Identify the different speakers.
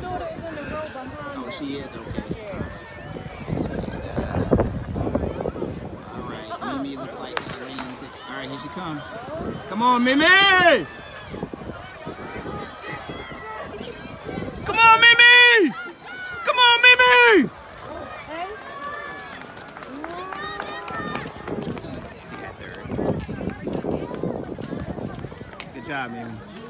Speaker 1: daughter is in the row behind
Speaker 2: Oh, she is okay. All right, Mimi looks like Lane. All right, here she comes. Come on, Mimi! Come on, Mimi! Come on, Mimi! She got third. Good job, Mimi.